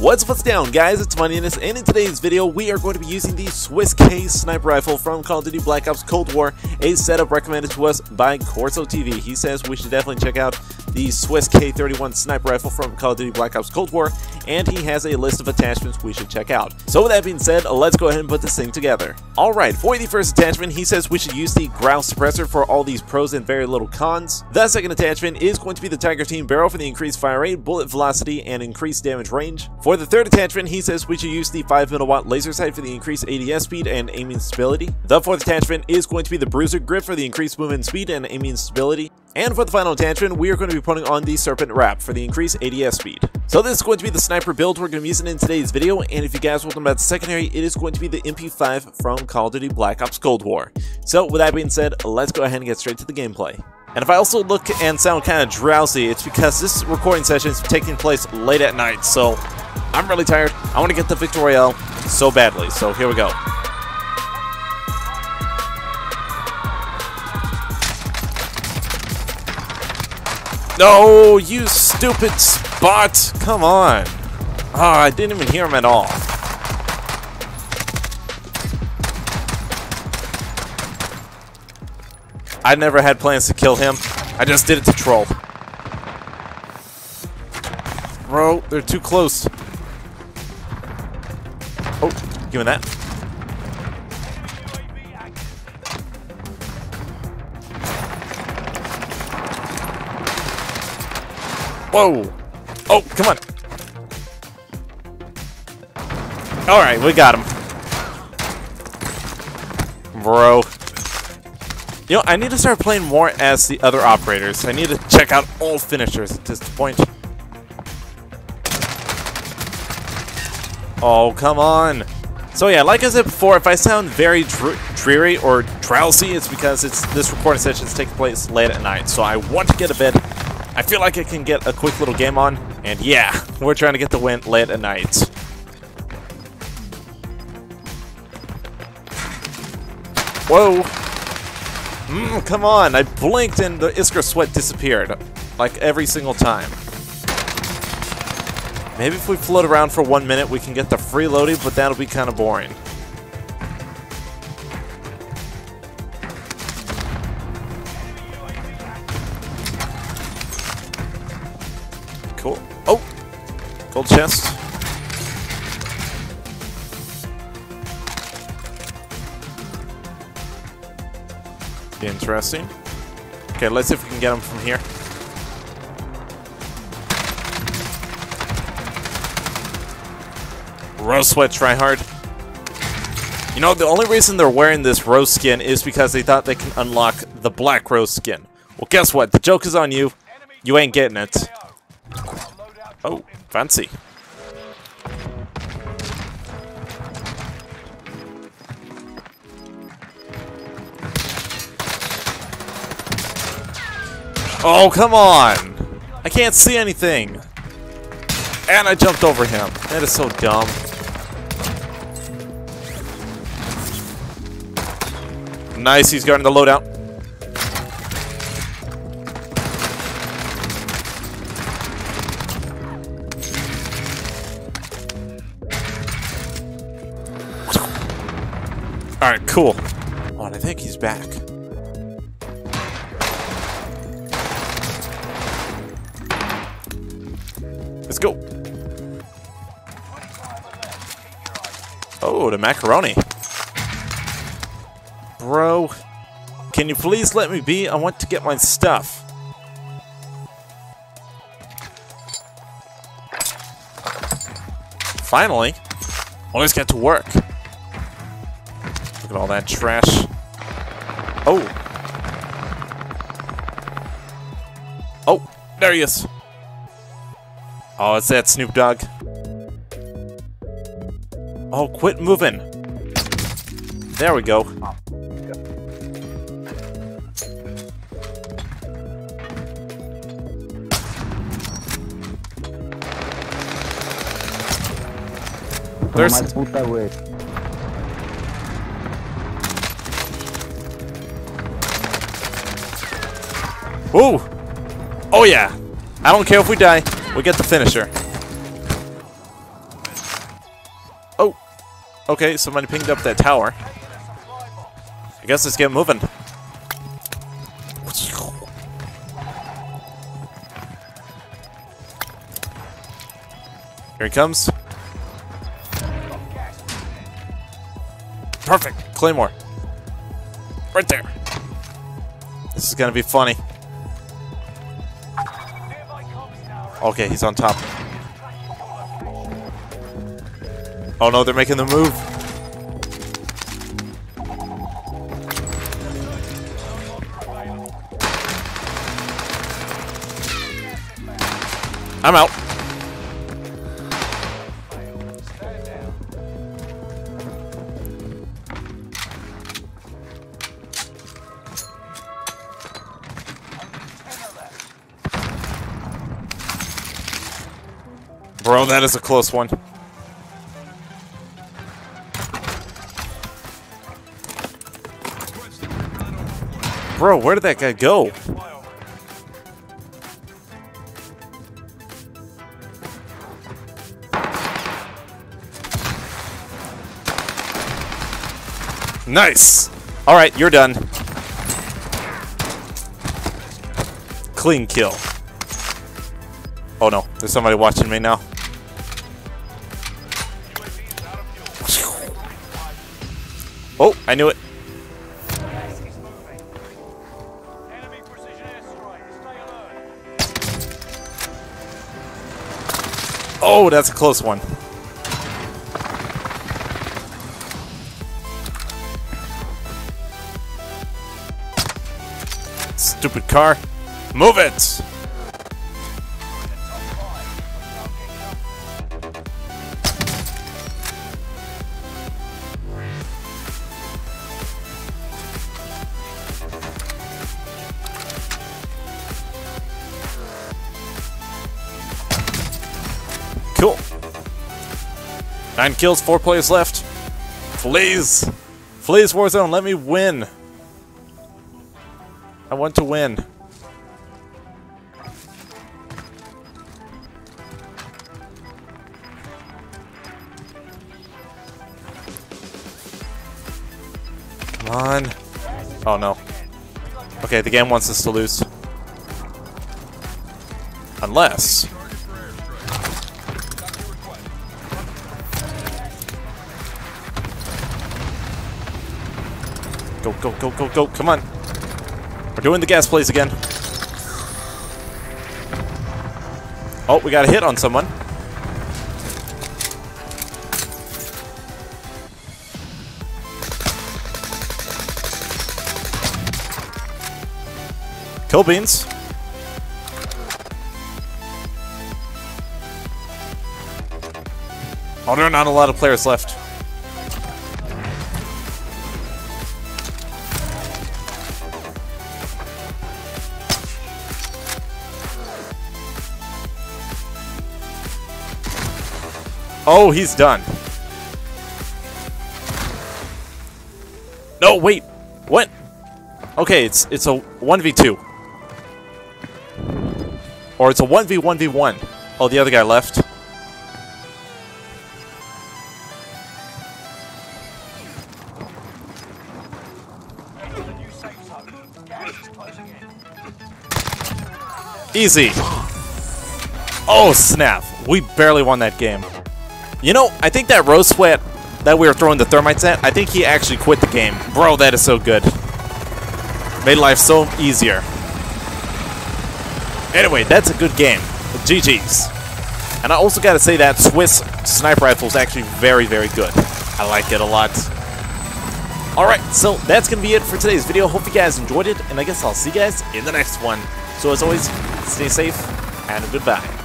What's what's down guys, it's Moneynis and in today's video we are going to be using the Swiss K sniper rifle from Call of Duty Black Ops Cold War, a setup recommended to us by Corso TV. He says we should definitely check out the Swiss K31 sniper rifle from Call of Duty Black Ops Cold War, and he has a list of attachments we should check out. So with that being said, let's go ahead and put this thing together. Alright, for the first attachment, he says we should use the GRU Suppressor for all these pros and very little cons. The second attachment is going to be the Tiger Team Barrel for the increased fire rate, bullet velocity, and increased damage range. For the third attachment, he says we should use the 5 milliwatt laser sight for the increased ADS speed and aiming stability. The fourth attachment is going to be the Bruiser Grip for the increased movement speed and aiming stability. And for the final attachment, we are going to be putting on the Serpent Wrap for the increased ADS speed. So this is going to be the sniper build we're going to be using in today's video, and if you guys want to know about the secondary, it is going to be the MP5 from Call of Duty Black Ops Cold War. So with that being said, let's go ahead and get straight to the gameplay. And if I also look and sound kind of drowsy, it's because this recording session is taking place late at night, so I'm really tired. I want to get the Victory Royale so badly, so here we go. No, you stupid spot! Come on! Ah, oh, I didn't even hear him at all. I never had plans to kill him. I just did it to troll. Bro, they're too close. Oh, give me that. Whoa! Oh, come on! Alright, we got him. Bro. You know, I need to start playing more as the other operators. I need to check out all finishers at this point. Oh, come on. So yeah, like I said before, if I sound very dreary or drowsy, it's because it's this recording session is taking place late at night. So I want to get a bed I feel like I can get a quick little game on, and yeah, we're trying to get the win late at night. Whoa! Mmm, come on, I blinked and the Iskra sweat disappeared. Like every single time. Maybe if we float around for one minute we can get the free loading, but that'll be kind of boring. Gold chest. Interesting. Okay, let's see if we can get him from here. Rose Sweat Tryhard. You know, the only reason they're wearing this rose skin is because they thought they can unlock the black rose skin. Well, guess what? The joke is on you. You ain't getting it. Oh, fancy. Oh, come on! I can't see anything! And I jumped over him. That is so dumb. Nice, he's guarding the loadout. Alright, cool. Oh, I think he's back. Let's go. Oh, the macaroni. Bro, can you please let me be? I want to get my stuff. Finally. Always get to work. Look at all that trash. Oh. Oh, there he is. Oh, it's that Snoop Dogg. Oh, quit moving. There we go. There's... Ooh! Oh yeah! I don't care if we die, we get the finisher. Oh! Okay, somebody pinged up that tower. I guess let's get moving. Here he comes. Perfect. Claymore. Right there. This is gonna be funny. Okay, he's on top. Oh no, they're making the move. I'm out. Bro, that is a close one. Bro, where did that guy go? Nice! Alright, you're done. Clean kill. Oh no, there's somebody watching me now. Oh, I knew it. Oh, that's a close one. Stupid car. Move it! Nine kills, four plays left. Please. Please, Warzone, let me win. I want to win. Come on. Oh no. Okay, the game wants us to lose. Unless... Go, go, go, go, go. Come on. We're doing the gas plays again. Oh, we got a hit on someone. Kill beans. Oh, there are not a lot of players left. Oh, he's done. No, wait. What? Okay, it's it's a 1v2. Or it's a 1v1v1. Oh, the other guy left. Easy. Oh, snap. We barely won that game. You know, I think that Rose Sweat that we were throwing the thermites at, I think he actually quit the game. Bro, that is so good. Made life so easier. Anyway, that's a good game. GG's. And I also gotta say that Swiss sniper rifle is actually very, very good. I like it a lot. Alright, so that's gonna be it for today's video. Hope you guys enjoyed it, and I guess I'll see you guys in the next one. So as always, stay safe, and goodbye.